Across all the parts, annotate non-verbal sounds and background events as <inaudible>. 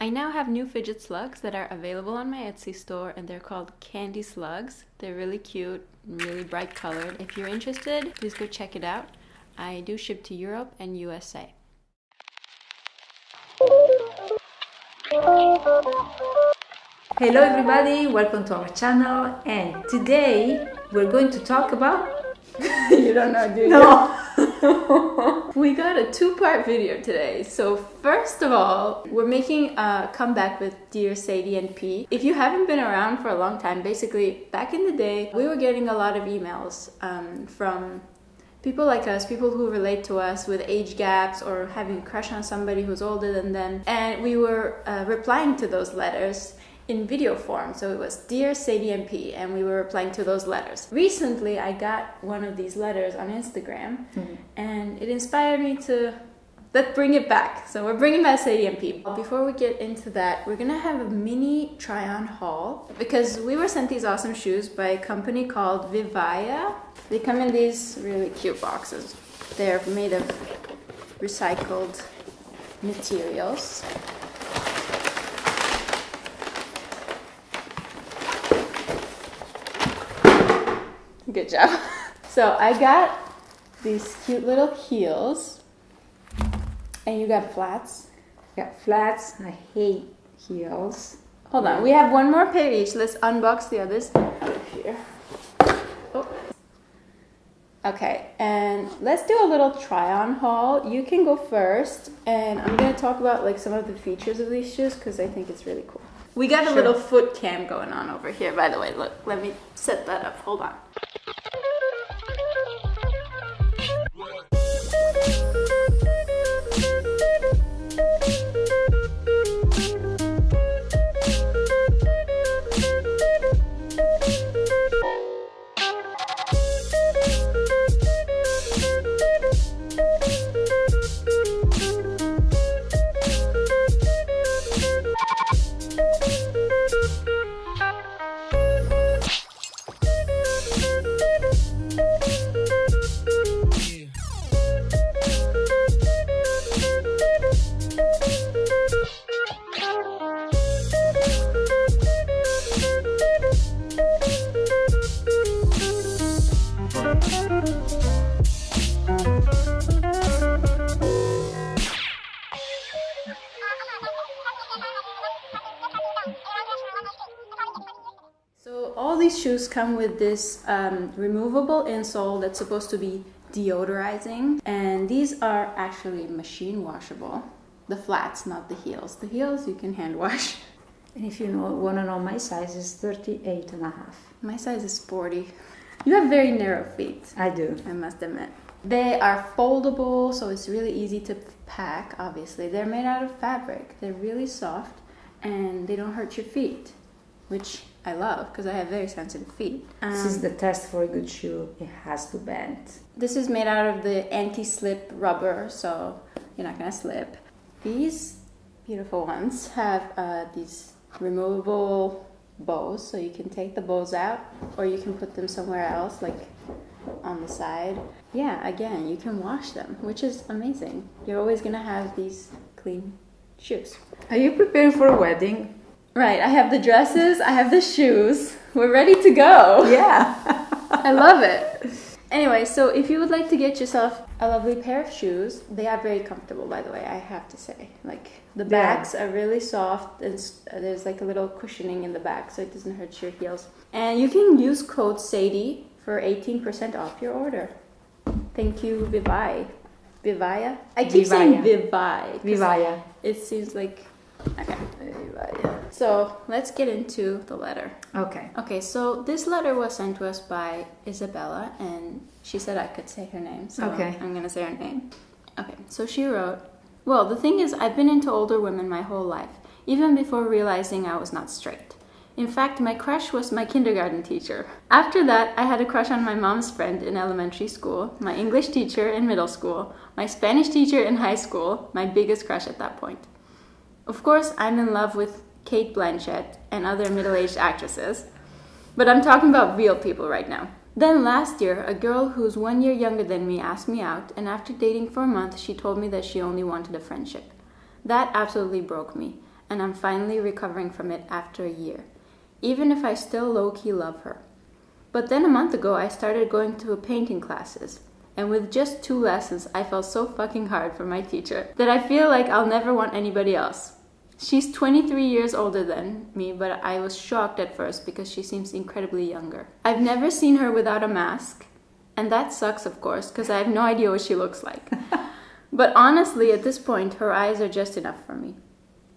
I now have new fidget slugs that are available on my Etsy store and they're called Candy Slugs. They're really cute, really bright colored. If you're interested, please go check it out. I do ship to Europe and USA. Hello everybody, welcome to our channel and today we're going to talk about <laughs> you don't know, do you? No. <laughs> we got a two-part video today. So first of all, we're making a comeback with Dear Sadie and P. If you haven't been around for a long time, basically back in the day, we were getting a lot of emails um, from people like us, people who relate to us with age gaps or having a crush on somebody who's older than them, and we were uh, replying to those letters in video form. So it was Dear Sadie and P, and we were replying to those letters. Recently, I got one of these letters on Instagram, mm-hmm. and it inspired me to let's bring it back. So we're bringing back Sadie and P. Before we get into that, we're gonna have a mini try-on haul because we were sent these awesome shoes by a company called VIVAIA. They come in these really cute boxes. They're made of recycled materials. Good job. <laughs> So I got these cute little heels. And you got flats. Got flats. I hate heels. Hold on. We have one more pair each. Let's unbox the others. Here. Oh. Okay, and let's do a little try on haul. You can go first, and I'm gonna talk about like some of the features of these shoes because I think it's really cool. We got a little foot cam going on over here, by the way. Look, let me set that up. Hold on. These shoes come with this um, removable insole that's supposed to be deodorizing, and these are actually machine washable. The flats, not the heels. The heels you can hand wash. <laughs> And if you know, want to know, my size is 38 and a half. My size is 40. You have very narrow feet. I do. I must admit. They are foldable, so it's really easy to pack, obviously. They're made out of fabric. They're really soft and they don't hurt your feet, which I love because I have very sensitive feet. Um, this is um, the test for a good shoe. It has to bend. This is made out of the anti-slip rubber, so you're not gonna slip. These beautiful ones have uh, these removable bows, so you can take the bows out, or you can put them somewhere else, like on the side. Yeah, again, you can wash them, which is amazing. You're always gonna have these clean shoes. Are you preparing for a wedding? Right, I have the dresses, I have the shoes. We're ready to go. Yeah. <laughs> I love it. Anyway, so if you would like to get yourself a lovely pair of shoes, they are very comfortable, by the way, I have to say. Like, the backs yeah. are really soft, and there's like a little cushioning in the back, so it doesn't hurt your heels. And you can use code SADIE for 18% off your order. Thank you, Vivai. VIVAIA? I keep VIVAIA. saying Vivai. VIVAIA. It seems like Okay. So let's get into the letter. Okay. Okay, so this letter was sent to us by Isabella, and she said I could say her name. So okay. I'm going to say her name. Okay, so she wrote Well, the thing is, I've been into older women my whole life, even before realizing I was not straight. In fact, my crush was my kindergarten teacher. After that, I had a crush on my mom's friend in elementary school, my English teacher in middle school, my Spanish teacher in high school, my biggest crush at that point. Of course, I'm in love with Cate Blanchett and other middle aged actresses, but I'm talking about real people right now. Then last year, a girl who's one year younger than me asked me out, and after dating for a month, she told me that she only wanted a friendship. That absolutely broke me. and I'm finally recovering from it after a year, even if I still low key love her. But then a month ago, I started going to painting classes, and with just two lessons, I fell so fucking hard for my teacher that I feel like I'll never want anybody else. She's 23 years older than me, but I was shocked at first because she seems incredibly younger. I've never seen her without a mask, and that sucks, of course, because I have no idea what she looks like. <laughs> but honestly, at this point, her eyes are just enough for me.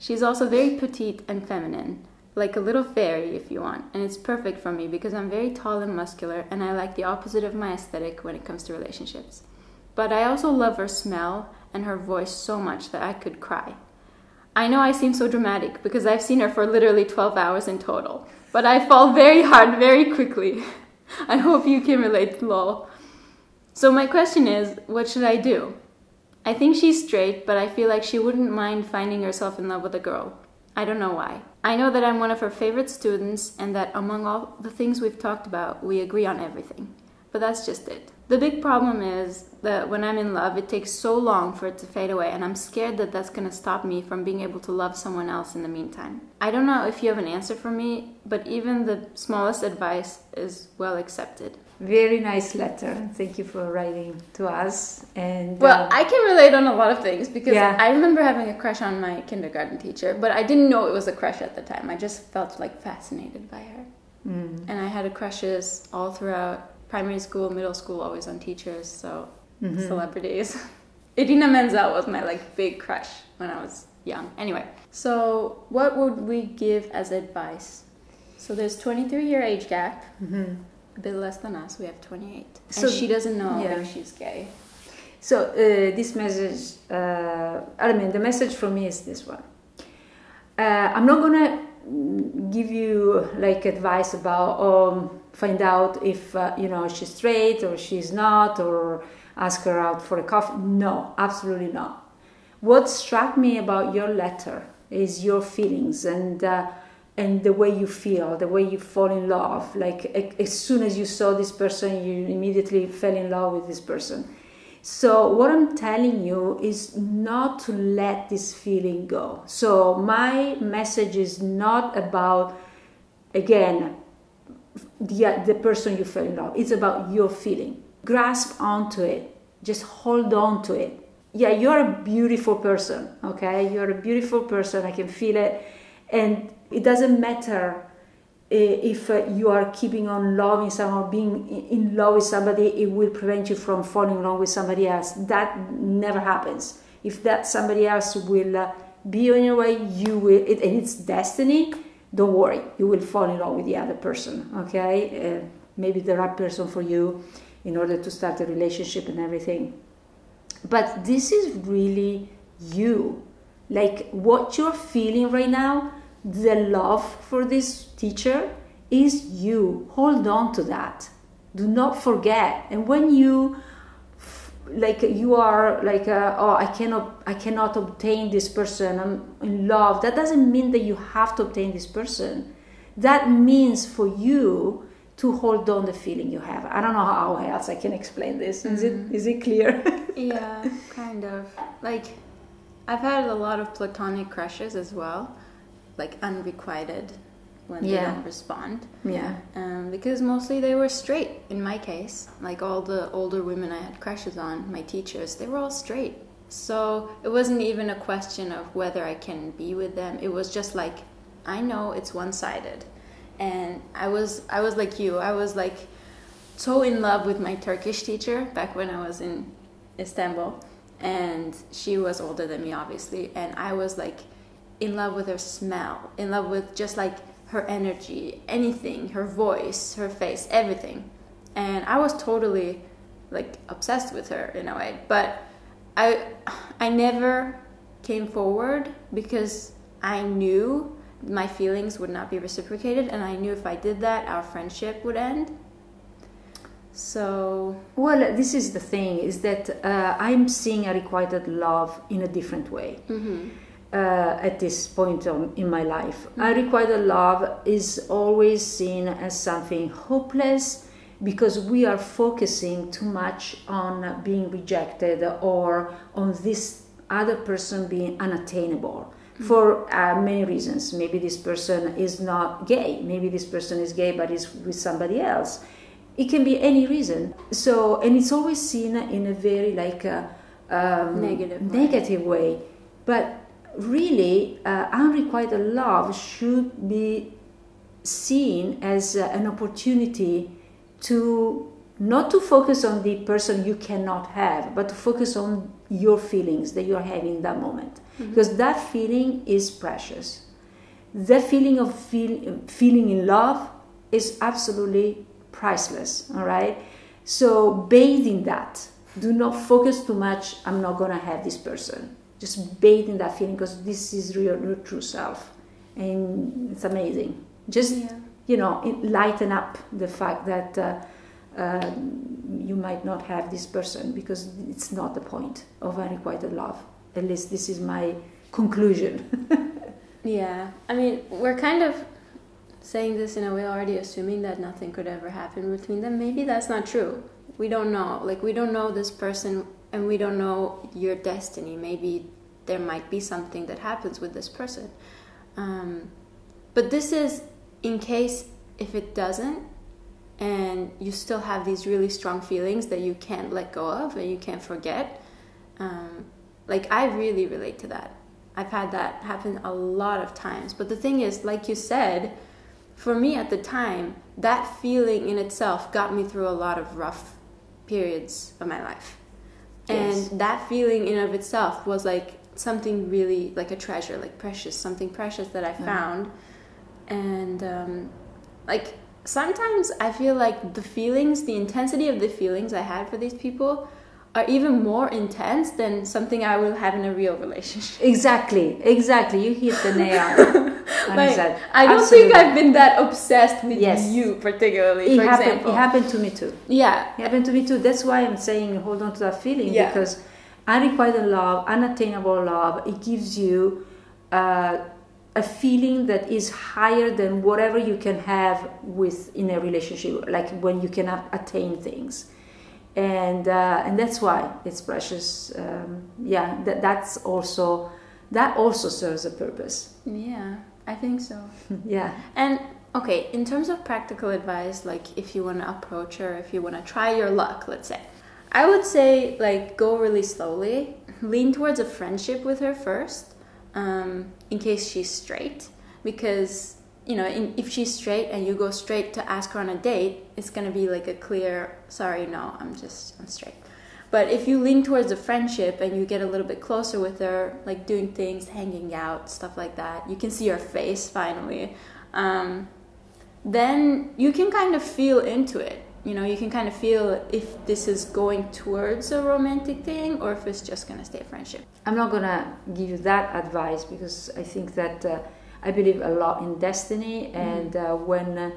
She's also very petite and feminine, like a little fairy if you want, and it's perfect for me because I'm very tall and muscular, and I like the opposite of my aesthetic when it comes to relationships. But I also love her smell and her voice so much that I could cry. I know I seem so dramatic because I've seen her for literally 12 hours in total, but I fall very hard very quickly. <laughs> I hope you can relate, lol. So, my question is what should I do? I think she's straight, but I feel like she wouldn't mind finding herself in love with a girl. I don't know why. I know that I'm one of her favorite students and that among all the things we've talked about, we agree on everything. But that's just it. The big problem is that when I'm in love, it takes so long for it to fade away, and I'm scared that that's going to stop me from being able to love someone else in the meantime. I don't know if you have an answer for me, but even the smallest advice is well accepted. Very nice letter. Thank you for writing to us. And Well, uh, I can relate on a lot of things because Yeah. I remember having a crush on my kindergarten teacher, but I didn't know it was a crush at the time. I just felt like fascinated by her. mm, And I had a crushes all throughout primary school, middle school, always on teachers, so mhm. celebrities. <laughs> Idina Menzel was my like big crush when I was young. Anyway, so what would we give as advice? So there's 23 year age gap, Mhm. a bit less than us. We have 28, So- and she doesn't know yeah. if she's gay. So uh, this message, uh, I mean, the message from me is this one. Uh, I'm not gonna give you like advice about um, find out if uh, you know she's straight or she's not, or ask her out for a coffee. No, absolutely not. What struck me about your letter is your feelings and. Uh, and the way you feel, the way you fall in love. Like as soon as you saw this person, you immediately fell in love with this person. So, what I'm telling you is not to let this feeling go. So, my message is not about, again, the, the person you fell in love. It's about your feeling. Grasp onto it. Just hold on to it. Yeah, you're a beautiful person, okay? You're a beautiful person. I can feel it. And it doesn't matter uh, if uh, you are keeping on loving someone being in love with somebody, it will prevent you from falling in love with somebody else. That never happens. If that somebody else will uh, be on your way, you will, it, and it's destiny, don't worry, you will fall in love with the other person, okay? Uh, maybe the right person for you in order to start a relationship and everything. But this is really you. Like what you're feeling right now, the love for this teacher is you. Hold on to that. Do not forget. And when you like you are like uh, oh I cannot I cannot obtain this person. I'm in love. That doesn't mean that you have to obtain this person. That means for you to hold on the feeling you have. I don't know how else I can explain this. Is it is it clear? <laughs> Yeah, kind of. Like, I've had a lot of platonic crushes as well, like unrequited when they Yeah. don't respond. yeah. Um, because mostly they were straight in my case. Like all the older women I had crushes on, my teachers, they were all straight. So it wasn't even a question of whether I can be with them. It was just like, I know it's one sided. And I was I was like you. I was like so in love with my Turkish teacher back when I was in Istanbul. And she was older than me obviously. And I was like in love with her smell, in love with just like her energy, anything, her voice, her face, everything. And I was totally like obsessed with her in a way. But I I never came forward because I knew my feelings would not be reciprocated and I knew if I did that our friendship would end. So Well, this is the thing: is that uh, I'm seeing a requited love in a different way. Uh, at this point on, in my life. Unrequited love is always seen as something hopeless because we are focusing too much on being rejected or on this other person being unattainable. for uh, many reasons. Maybe this person is not gay. Maybe this person is gay but is with somebody else. It can be any reason. So, and it's always seen in a very like a, um, Negative way. negative way. But really, uh, unrequited love should be seen as uh, an opportunity to not to focus on the person you cannot have, but to focus on your feelings that you're having in that moment. Because that feeling is precious. That feeling of feel, feeling in love is absolutely priceless, all right? So bathe in that. Do not focus too much, I'm not gonna have this person. Just bathe in that feeling because this is your, your true self. And it's amazing. Just, Yeah. you know, lighten up the fact that uh, uh, you might not have this person because it's not the point of unrequited love. At least this is my conclusion. <laughs> Yeah, I mean, we're kind of saying this in a way already assuming that nothing could ever happen between them. Maybe that's not true. We don't know. Like, we don't know this person and we don't know your destiny. Maybe there might be something that happens with this person. Um, but this is in case if it doesn't and you still have these really strong feelings that you can't let go of and you can't forget. Um, like, I really relate to that. I've had that happen a lot of times. But the thing is, like you said, for me at the time, that feeling in itself got me through a lot of rough periods of my life. Yes. And that feeling in of itself was like something really like a treasure, like precious, something precious that I Yeah. found. And um, like sometimes I feel like the feelings, the intensity of the feelings I had for these people are even more intense than something I will have in a real relationship. <laughs> exactly, exactly. You hit the nail on <laughs> Like. I don't Absolutely. think I've been that obsessed with Yes. you particularly, It for happened. example. It happened to me too. Yeah. It happened to me too. That's why I'm saying hold on to that feeling Yeah. because unrequited love, unattainable love, it gives you uh, a feeling that is higher than whatever you can have with in a relationship, like when you cannot attain things. And uh, and that's why it's precious. Um, yeah, that that's also that also serves a purpose. Yeah, I think so. <laughs> yeah. And okay, in terms of practical advice, like if you want to approach her, if you want to try your luck, let's say, I would say like go really slowly, lean towards a friendship with her first, um, in case she's straight, because you know in, if she's straight and you go straight to ask her on a date, it's gonna be like a clear, sorry, no, I'm just I'm straight. But if you lean towards a friendship and you get a little bit closer with her, like doing things, hanging out, stuff like that, you can see her face finally. Um, then you can kind of feel into it. You know, you can kind of feel if this is going towards a romantic thing or if it's just gonna stay a friendship. I'm not gonna give you that advice because I think that uh, I believe a lot in destiny, and uh, when uh,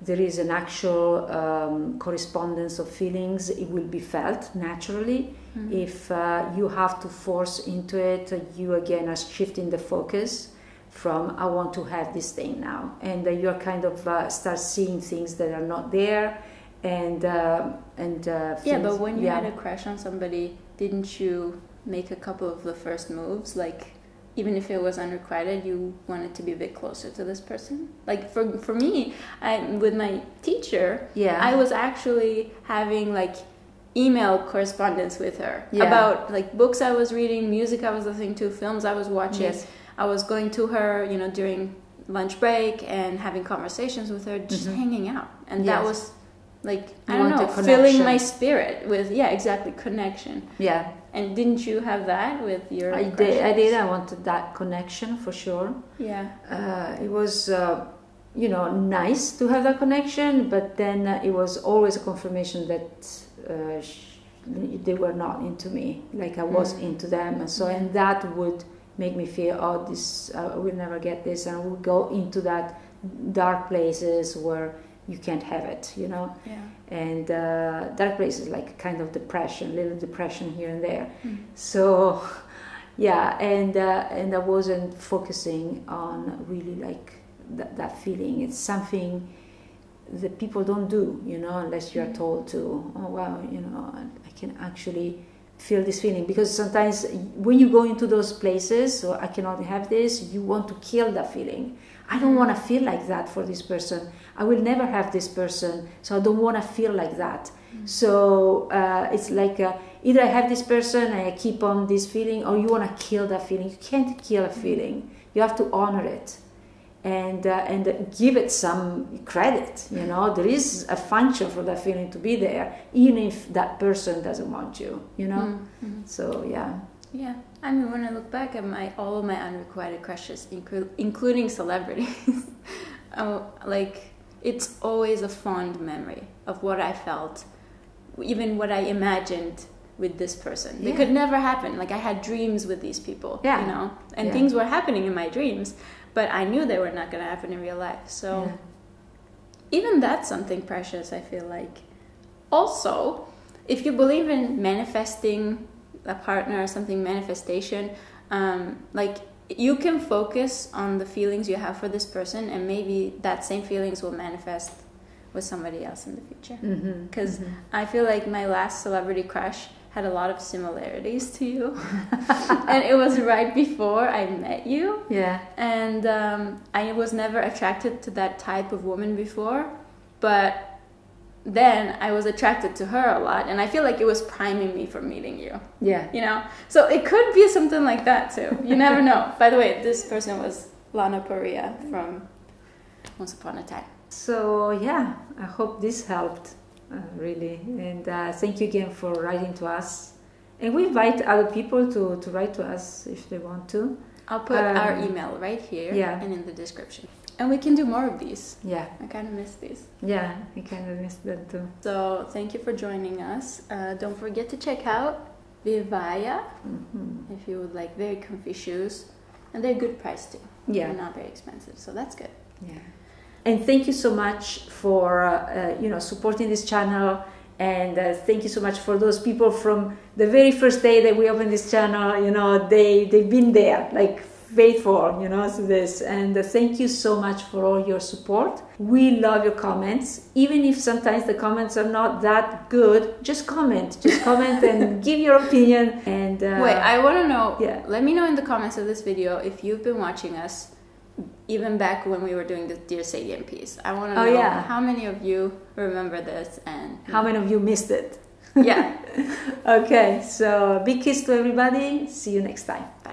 there is an actual um, correspondence of feelings, it will be felt naturally. If uh, you have to force into it, you again are shifting the focus from I want to have this thing now, and uh, you're kind of uh, start seeing things that are not there, and uh, and uh, Yeah, but when you yeah. had a crush on somebody, didn't you make a couple of the first moves? Like, even if it was unrequited, you wanted to be a bit closer to this person. Like for for me, I with my teacher, Yeah. I was actually having like email correspondence with her Yeah. about like books I was reading, music I was listening to, films I was watching. Yes. I was going to her, you know, during lunch break and having conversations with her, just Mhm. hanging out, and that was like I don't know, filling my spirit with yeah, exactly connection. yeah. And didn't you have that with your? I did. I did. I wanted that connection for sure. Yeah. Uh, it was, uh, you know, nice to have that connection, but then uh, it was always a confirmation that uh, sh- they were not into me, like I was Mm. into them, and so and that would make me feel, oh, this uh, I will never get this, and I would go into that dark places where you can't have it, you know Yeah. and uh, dark places like kind of depression, little depression here and there. Mm. So, <laughs> yeah, and uh, and I wasn't focusing on really like that, that feeling. It's something that people don't do, you know, unless you are Mm. told to. Oh wow, you know, I can actually feel this feeling because sometimes when you go into those places so i cannot have this you want to kill that feeling. I don't want to feel like that for this person. I will never have this person so i don't want to feel like that. So uh, it's like uh, either i have this person and i keep on this feeling or you want to kill that feeling. You can't kill a feeling. You have to honor it and uh, and give it some credit. You know, there is a function for that feeling to be there, even if that person doesn't want you. You know, mm-hmm. so yeah. Yeah, I mean, when I look back at my all of my unrequited crushes, inclu- including celebrities, oh, <laughs> like it's always a fond memory of what I felt, even what I imagined with this person. Yeah. It could never happen. Like I had dreams with these people, yeah. you know, and yeah. things were happening in my dreams but I knew they were not going to happen in real life. So yeah. even that's something precious, I feel like. Also, if you believe in manifesting a partner or something, manifestation, um, like you can focus on the feelings you have for this person, and maybe that same feelings will manifest with somebody else in the future. Because mm-hmm. mm-hmm. I feel like my last celebrity crush had a lot of similarities to you. <laughs> and it was right before I met you. Yeah. And um, I was never attracted to that type of woman before. But then I was attracted to her a lot. And I feel like it was priming me for meeting you. Yeah. You know? So it could be something like that too. You never know. <laughs> By the way, this person was Lana Parrilla from Once Upon a Time. So, yeah, I hope this helped. Uh, really. And uh, thank you again for writing to us. And we invite other people to, to write to us if they want to. I'll put um, our email right here yeah. and in the description. And we can do more of these. Yeah. I kind of miss these. Yeah, I kind of miss them too. So thank you for joining us. Uh, don't forget to check out VIVAIA mm-hmm. if you would like very comfy shoes. And they're good price too. Yeah. They're not very expensive, so that's good. Yeah and thank you so much for uh, uh, you know supporting this channel. And uh, thank you so much for those people from the very first day that we opened this channel. You know they they've been there like faithful you know to this. And uh, thank you so much for all your support. We love your comments. Even if sometimes the comments are not that good just comment. Just comment and <laughs> give your opinion. And uh, wait i want to know yeah. let me know in the comments of this video if you've been watching us even back when we were doing the Dear Sadie piece. I want to oh, know yeah. how many of you remember this and how many of you missed it. Yeah. <laughs> okay, so big kiss to everybody. See you next time. Bye.